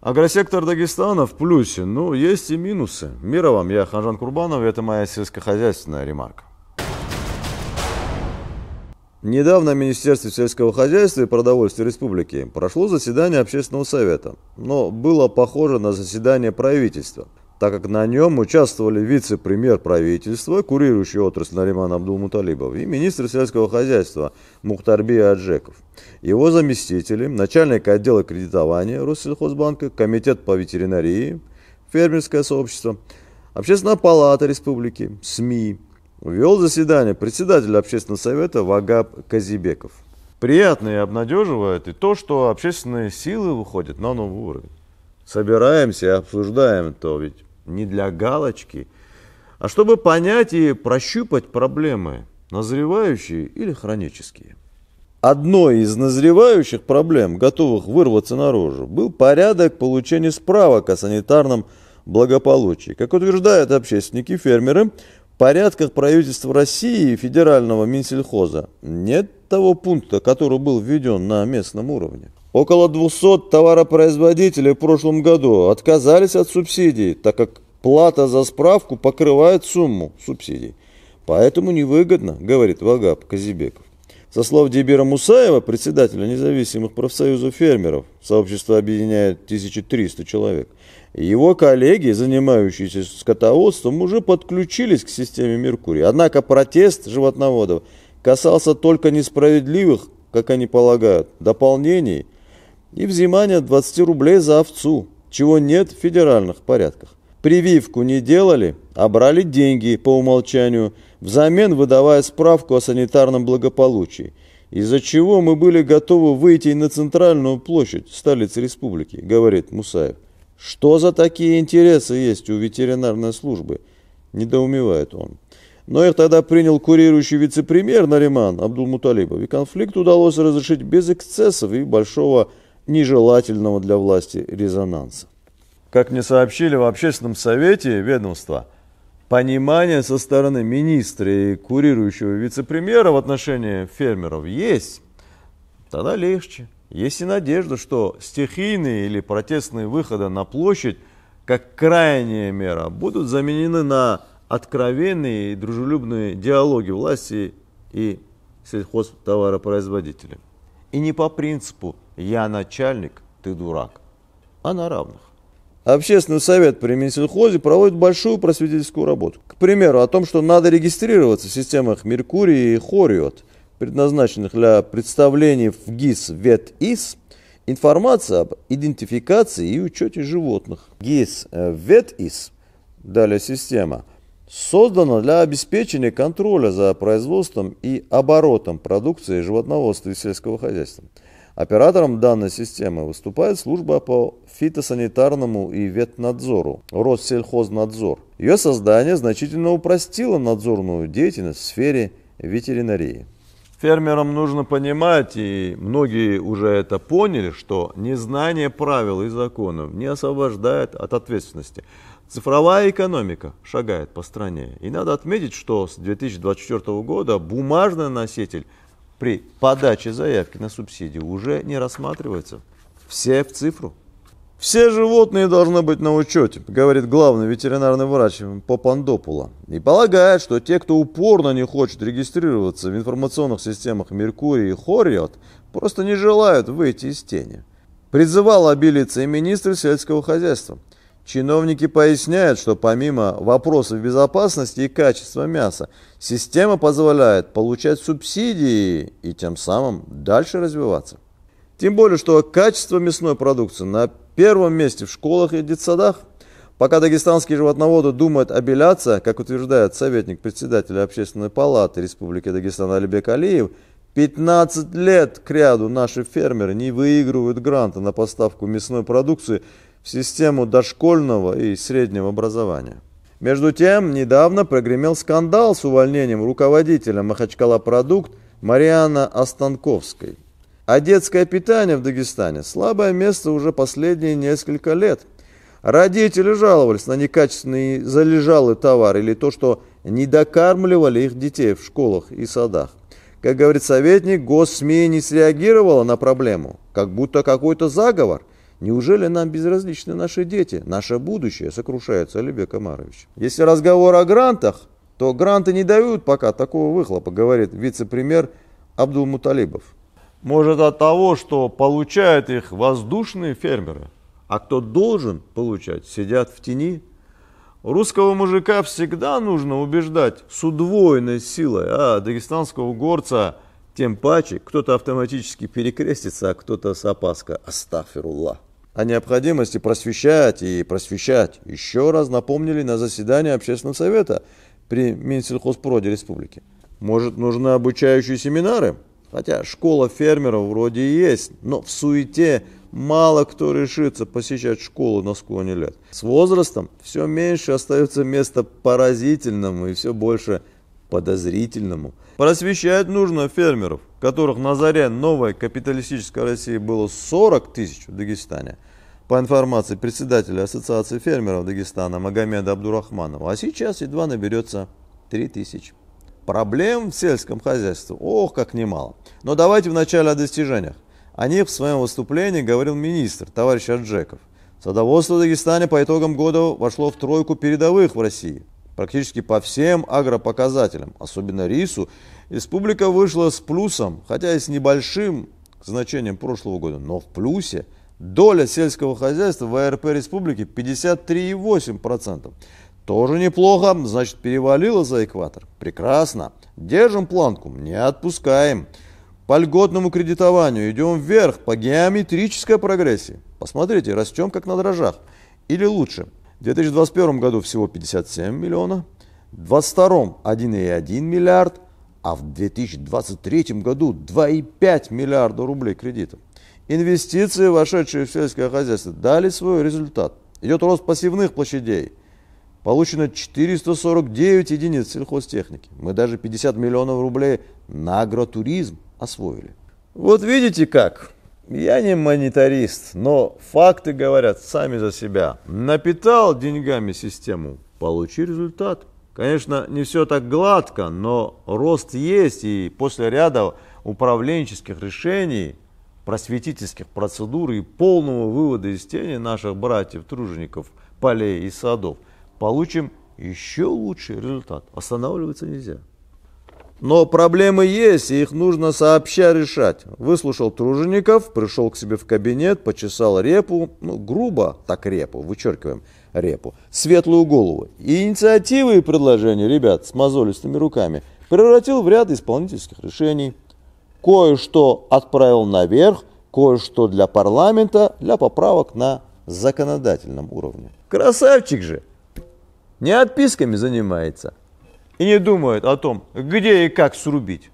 Агросектор Дагестана в плюсе, но есть и минусы. Мира вам, я Ханжан Курбанов, это моя сельскохозяйственная ремарка. Недавно в Министерстве сельского хозяйства и продовольствия республики прошло заседание общественного совета, но было похоже на заседание правительства, так как на нем участвовали вице-премьер правительства, курирующий отрасль Нариман Абдулмуталибов, и министр сельского хозяйства Мухтарби Аджеков, его заместители, начальник отдела кредитования Россельхозбанка, комитет по ветеринарии, фермерское сообщество, Общественная палата республики, СМИ, Вел заседание председатель общественного совета Вагаб Казибеков. Приятно и обнадеживает и то, что общественные силы выходят на новый уровень. Собираемся и обсуждаем то ведь не для галочки, а чтобы понять и прощупать проблемы, назревающие или хронические. Одной из назревающих проблем, готовых вырваться наружу, был порядок получения справок о санитарном благополучии. Как утверждают общественники фермеры, порядках правительства России и федерального Минсельхоза нет того пункта, который был введен на местном уровне. Около 200 товаропроизводителей в прошлом году отказались от субсидий, так как плата за справку покрывает сумму субсидий. Поэтому невыгодно, говорит Вагаб Казибеков. Со слов Дебира Мусаева, председателя независимых профсоюзов фермеров, сообщество объединяет 1300 человек, его коллеги, занимающиеся скотоводством, уже подключились к системе Меркурий. Однако протест животноводов касался только несправедливых, как они полагают, дополнений и взимания 20 рублей за овцу, чего нет в федеральных порядках. Прививку не делали, а брали деньги по умолчанию, взамен выдавая справку о санитарном благополучии, из-за чего мы были готовы выйти на центральную площадь столицы республики, говорит Мусаев. Что за такие интересы есть у ветеринарной службы? Недоумевает он. Но их тогда принял курирующий вице-премьер Нариман Абдулмуталибов, и конфликт удалось разрешить без эксцессов и большого нежелательного для власти резонанса. Как мне сообщили в общественном совете ведомства, понимание со стороны министра и курирующего вице-премьера в отношении фермеров есть, тогда легче. Есть и надежда, что стихийные или протестные выходы на площадь, как крайняя мера, будут заменены на откровенные и дружелюбные диалоги власти и сельхозтоваропроизводителей. И не по принципу «я начальник, ты дурак», а на равных. Общественный совет при Минсельхозе проводит большую просветительскую работу. К примеру, о том, что надо регистрироваться в системах Меркурий и Хориот – предназначенных для представлений в ГИС ВЕТ-ИС, информация об идентификации и учете животных. ГИС э, ВЕТ-ИС, далее система, создана для обеспечения контроля за производством и оборотом продукции животноводства и сельского хозяйства. Оператором данной системы выступает служба по фитосанитарному и ветнадзору, Россельхознадзор. Ее создание значительно упростило надзорную деятельность в сфере ветеринарии. Фермерам нужно понимать, и многие уже это поняли, что незнание правил и законов не освобождает от ответственности. Цифровая экономика шагает по стране. И надо отметить, что с 2024 года бумажный носитель при подаче заявки на субсидию уже не рассматривается. Все в цифру. Все животные должны быть на учете, говорит главный ветеринарный врач Попандопула. И полагает, что те, кто упорно не хочет регистрироваться в информационных системах Меркурий и Хориот, просто не желают выйти из тени. Призывал обелиться и министр сельского хозяйства. Чиновники поясняют, что помимо вопросов безопасности и качества мяса, система позволяет получать субсидии и тем самым дальше развиваться. Тем более, что качество мясной продукции на первом месте в школах и детсадах. Пока дагестанские животноводы думают обеляться, как утверждает советник председателя Общественной палаты Республики Дагестан Алибек Алиев, 15 лет к ряду наши фермеры не выигрывают гранта на поставку мясной продукции в систему дошкольного и среднего образования. Между тем, недавно прогремел скандал с увольнением руководителя Махачкала Продукт Мариана Останковской. А детское питание в Дагестане – слабое место уже последние несколько лет. Родители жаловались на некачественный залежалый товар или то, что не докармливали их детей в школах и садах. Как говорит советник, госсми не среагировала на проблему, как будто какой-то заговор. Неужели нам безразличны наши дети, наше будущее, сокрушается Олег Амарович. Если разговор о грантах, то гранты не дают пока такого выхлопа, говорит вице-премьер Абдул Муталибов. Может от того, что получают их воздушные фермеры, а кто должен получать, сидят в тени. Русского мужика всегда нужно убеждать с удвоенной силой, а дагестанского горца тем паче кто-то автоматически перекрестится, а кто-то с опаской. Астафируллах. О необходимости просвещать и просвещать еще раз напомнили на заседании Общественного совета при Минсельхозпроде Республики. Может, нужны обучающие семинары? Хотя школа фермеров вроде и есть, но в суете мало кто решится посещать школу на склоне лет. С возрастом все меньше остается места поразительному и все больше подозрительному. Просвещать нужно фермеров, которых на заре новой капиталистической России было 40 тысяч в Дагестане, по информации председателя Ассоциации фермеров Дагестана Магомеда Абдурахманова, а сейчас едва наберется 3 тысячи. Проблем в сельском хозяйстве, ох, как немало. Но давайте вначале о достижениях. О них в своем выступлении говорил министр, товарищ Аджеков. Садоводство в Дагестане по итогам года вошло в тройку передовых в России. Практически по всем агропоказателям, особенно рису, республика вышла с плюсом, хотя и с небольшим значением прошлого года, но в плюсе. Доля сельского хозяйства в АРП республики 53,8%. Тоже неплохо, значит перевалило за экватор. Прекрасно. Держим планку, не отпускаем. По льготному кредитованию идем вверх по геометрической прогрессии. Посмотрите, растем как на дрожжах. Или лучше, в 2021 году всего 57 миллионов, в 2022 1,1 миллиард, а в 2023 году 2,5 миллиарда рублей кредитов. Инвестиции, вошедшие в сельское хозяйство, дали свой результат. Идет рост пассивных площадей – Получено 449 единиц сельхозтехники. Мы даже 50 миллионов рублей на агротуризм освоили. Вот видите как. Я не монетарист, но факты говорят сами за себя. Напитал деньгами систему, получи результат. Конечно, не все так гладко, но рост есть, и после ряда управленческих решений, просветительских процедур и полного вывода из тени наших братьев-тружеников полей и садов – получим еще лучший результат. Останавливаться нельзя. Но проблемы есть, и их нужно сообща решать. Выслушал Тружеников, пришел к себе в кабинет, почесал репу, ну, грубо так репу, вычеркиваем репу, светлую голову. И инициативы и предложения, ребят, с мозолистыми руками, превратил в ряд исполнительских решений. Кое-что отправил наверх, кое-что для парламента, для поправок на законодательном уровне. Красавчик же! не отписками занимается и не думает о том, где и как срубить,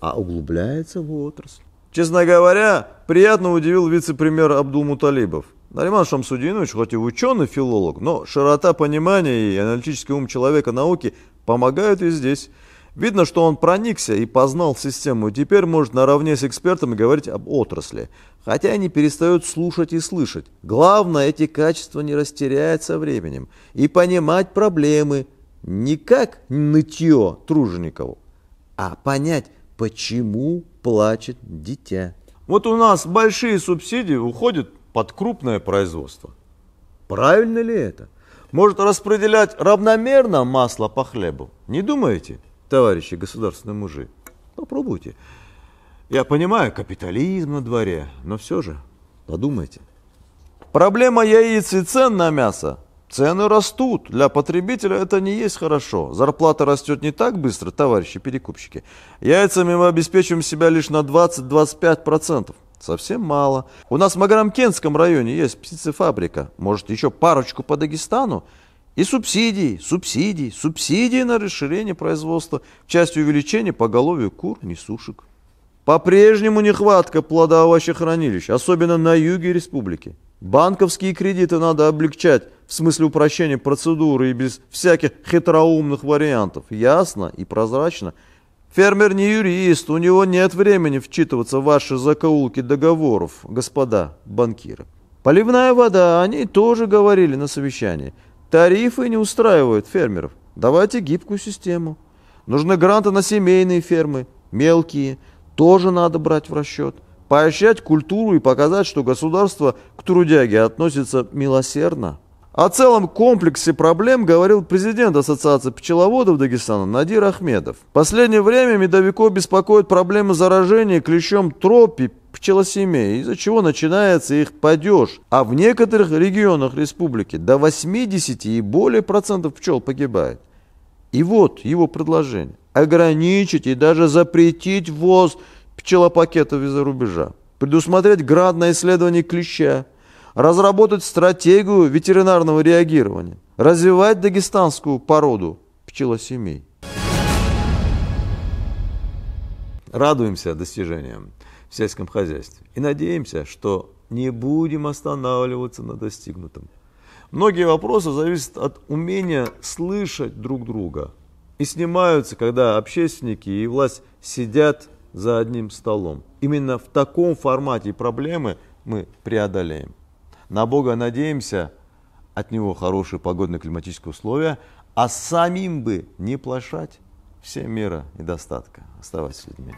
а углубляется в отрасль. Честно говоря, приятно удивил вице-премьер Абдул Муталибов. Нариман Шамсудинович, хоть и ученый филолог, но широта понимания и аналитический ум человека науки помогают и здесь. Видно, что он проникся и познал систему, и теперь может наравне с экспертами говорить об отрасли. Хотя они перестают слушать и слышать. Главное, эти качества не растерять со временем. И понимать проблемы не как нытье Труженикову, а понять, почему плачет дитя. Вот у нас большие субсидии уходят под крупное производство. Правильно ли это? Может распределять равномерно масло по хлебу? Не думаете? товарищи государственные мужи. Попробуйте. Я понимаю, капитализм на дворе, но все же подумайте. Проблема яиц и цен на мясо. Цены растут. Для потребителя это не есть хорошо. Зарплата растет не так быстро, товарищи перекупщики. Яйцами мы обеспечиваем себя лишь на 20-25%. Совсем мало. У нас в Магарамкентском районе есть птицефабрика. Может, еще парочку по Дагестану? И субсидии, субсидии, субсидии на расширение производства в части увеличения поголовья кур, несушек. По-прежнему нехватка плодоовощехранилищ, особенно на юге республики. Банковские кредиты надо облегчать в смысле упрощения процедуры и без всяких хитроумных вариантов. Ясно и прозрачно. Фермер не юрист, у него нет времени вчитываться в ваши закоулки договоров, господа банкиры. Поливная вода, они тоже говорили на совещании – Тарифы не устраивают фермеров. Давайте гибкую систему. Нужны гранты на семейные фермы, мелкие, тоже надо брать в расчет. поощрять культуру и показать, что государство к трудяге относится милосердно. О целом комплексе проблем говорил президент Ассоциации пчеловодов Дагестана Надир Ахмедов. В последнее время медовиков беспокоят проблемы заражения клещом тропи пчелосемей, из-за чего начинается их падеж. А в некоторых регионах республики до 80 и более процентов пчел погибает. И вот его предложение. Ограничить и даже запретить ввоз пчелопакетов из-за рубежа. Предусмотреть на исследование клеща разработать стратегию ветеринарного реагирования, развивать дагестанскую породу пчелосемей. Радуемся достижениям в сельском хозяйстве и надеемся, что не будем останавливаться на достигнутом. Многие вопросы зависят от умения слышать друг друга и снимаются, когда общественники и власть сидят за одним столом. Именно в таком формате проблемы мы преодолеем. На Бога надеемся, от Него хорошие погодно-климатические условия, а самим бы не плашать. Всем мира и достатка. Оставайтесь с людьми.